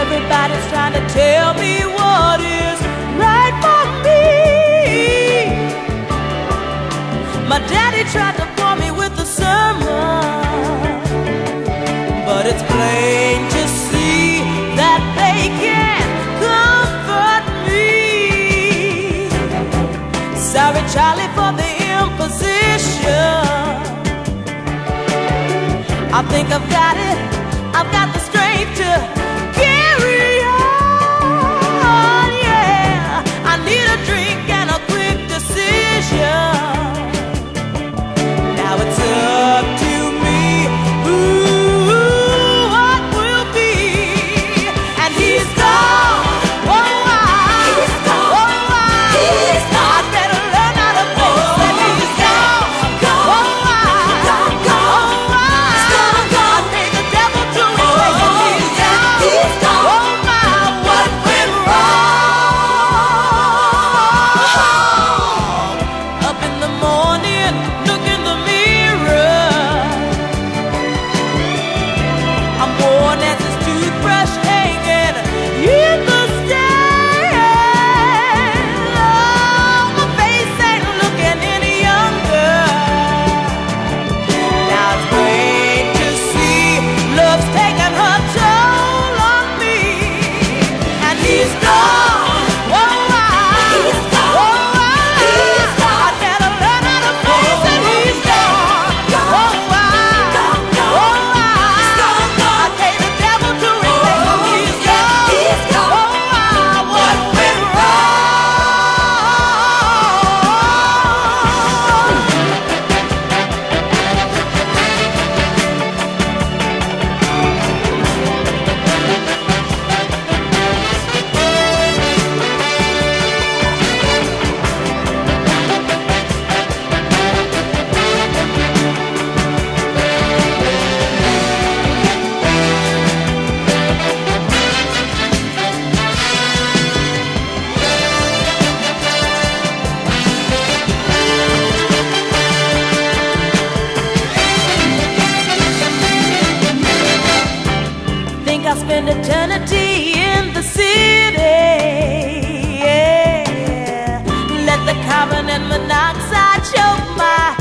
Everybody's trying to tell me what is right for me. My daddy tried to bore me with a sermon, but it's plain to see that they can't comfort me. Sorry, Charlie. I think I've got it. I've got the strength to. think I'll spend eternity in the city. Yeah. Let the carbon and monoxide choke my